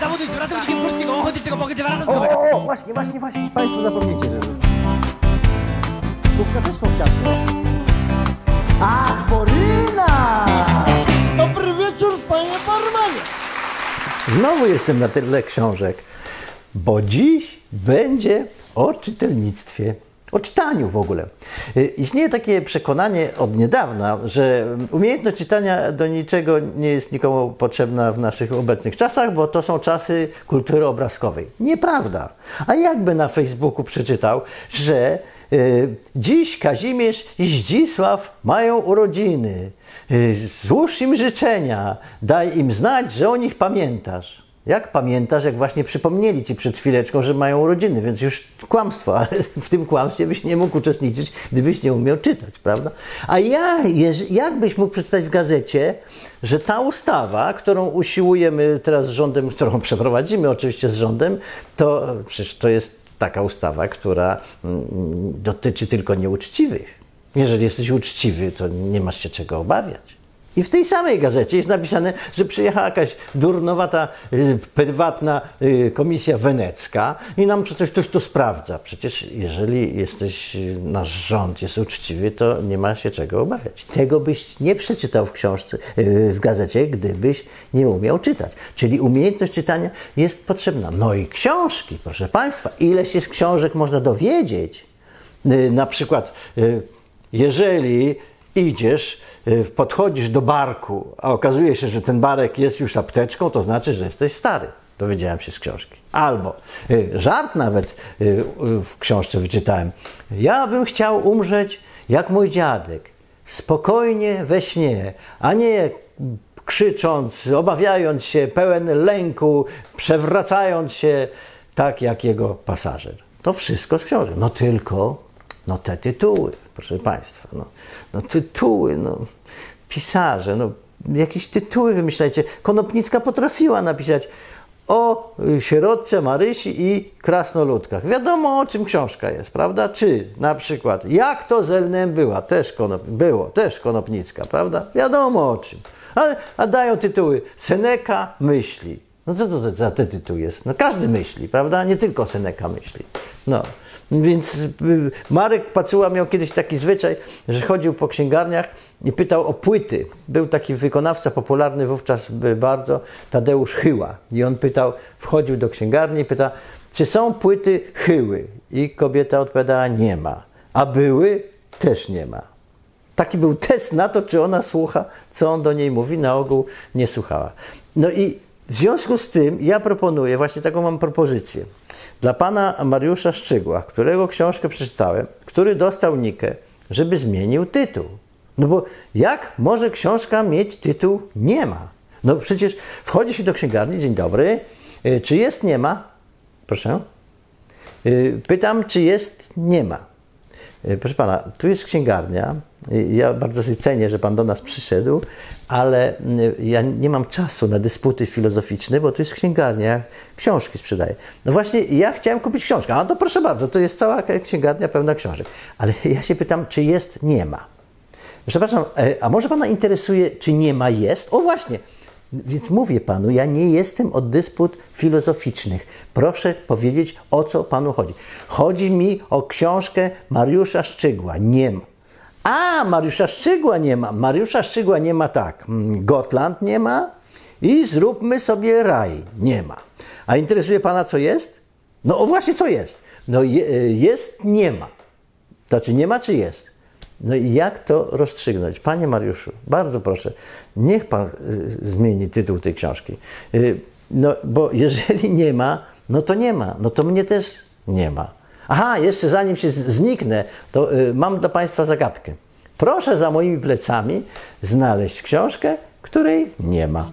zawoduj, wracam do Kiełkurskiego, chodzić tego mogę, wracam O, o, o, właśnie, właśnie, właśnie. Państwo zapomniecie, że... Słówka też są w teatrze. Ach, Boryna! Dobry wieczór, panie barmanie. Znowu jestem na tyle książek, bo dziś będzie o czytelnictwie, o czytaniu w ogóle. Y, Istnieje takie przekonanie od niedawna, że umiejętność czytania do niczego nie jest nikomu potrzebna w naszych obecnych czasach, bo to są czasy kultury obrazkowej. Nieprawda. A jakby na Facebooku przeczytał, że y, dziś Kazimierz i Zdzisław mają urodziny. Y, Złóż im życzenia, daj im znać, że o nich pamiętasz. Jak pamiętasz, jak właśnie przypomnieli ci przed chwileczką, że mają urodziny, więc już kłamstwo, ale w tym kłamstwie byś nie mógł uczestniczyć, gdybyś nie umiał czytać, prawda? A ja, jak byś mógł przeczytać w gazecie, że ta ustawa, którą usiłujemy teraz z rządem, którą przeprowadzimy oczywiście z rządem, to przecież to jest taka ustawa, która mm, dotyczy tylko nieuczciwych. Jeżeli jesteś uczciwy, to nie masz się czego obawiać. I w tej samej gazecie jest napisane, że przyjechała jakaś durnowata, y, prywatna y, komisja wenecka i nam przecież ktoś to sprawdza. Przecież jeżeli jesteś, y, nasz rząd jest uczciwy, to nie ma się czego obawiać. Tego byś nie przeczytał w książce, w gazecie, gdybyś nie umiał czytać. Czyli umiejętność czytania jest potrzebna. No i książki, proszę Państwa, ileś się z książek można dowiedzieć. Na przykład, jeżeli idziesz, y, podchodzisz do barku, a okazuje się, że ten barek jest już apteczką, to znaczy, że jesteś stary. Dowiedziałem się z książki. Albo y, żart nawet y, w książce wyczytałem. Ja bym chciał umrzeć jak mój dziadek, spokojnie we śnie, a nie krzycząc, obawiając się, pełen lęku, przewracając się, tak jak jego pasażer. To wszystko z książek. No tylko, no te tytuły, proszę Państwa, no, no tytuły, no pisarze, no jakieś tytuły wymyślajcie. Konopnicka potrafiła napisać o sierotce Marysi i krasnoludkach. Wiadomo o czym książka jest, prawda? Czy na przykład jak to z Elnem była, też konop, było, też Konopnicka, prawda? Wiadomo o czym. Ale, a dają tytuły Seneka myśli. No co to za tytuł jest? No każdy myśli, prawda? Nie tylko Seneka myśli. No. Więc y, Marek Pacuła miał kiedyś taki zwyczaj, że chodził po księgarniach i pytał o płyty. Był taki wykonawca popularny wówczas y, bardzo, Tadeusz Chyła. I on pytał, wchodził do księgarni i pyta, czy są płyty Chyły? I kobieta odpowiadała, nie ma. A były? Też nie ma. Taki był test na to, czy ona słucha, co on do niej mówi. Na ogół nie słuchała. No i w związku z tym ja proponuję, właśnie taką mam propozycję, dla pana Mariusza Szczygła, którego książkę przeczytałem, który dostał Nikę, żeby zmienił tytuł. No bo jak może książka mieć tytuł nie ma? No przecież wchodzi się do księgarni, dzień dobry, y, czy jest nie ma? Proszę. Y, Pytam, czy jest nie ma. Y, Proszę pana, tu jest księgarnia. Y, Ja bardzo sobie cenię, że pan do nas przyszedł, ale y, ja nie mam czasu na dysputy filozoficzne, bo tu jest księgarnia, książki sprzedaję. No właśnie, ja chciałem kupić książkę. A to proszę bardzo, to jest cała księgarnia pełna książek. Ale ja się pytam, czy jest nie ma. Przepraszam, e, a może pana interesuje, czy nie ma jest? O właśnie, więc mówię panu, ja nie jestem od dysput filozoficznych. Proszę powiedzieć, o co panu chodzi. Chodzi mi o książkę Mariusza Szczygła. Nie ma. A, Mariusza Szczygła nie ma. Mariusza Szczygła nie ma tak. mm, Gotland nie ma i zróbmy sobie raj. Nie ma. A interesuje pana, co jest? No właśnie, co jest? No je, jest, nie ma. To czy nie ma, czy jest? No i jak to rozstrzygnąć? Panie Mariuszu, bardzo proszę, niech pan y, zmieni tytuł tej książki. Y, no, bo jeżeli nie ma, no to nie ma. No to mnie też nie ma. Aha, jeszcze zanim się zniknę, to y, mam dla państwa zagadkę. Proszę za moimi plecami znaleźć książkę, której nie ma.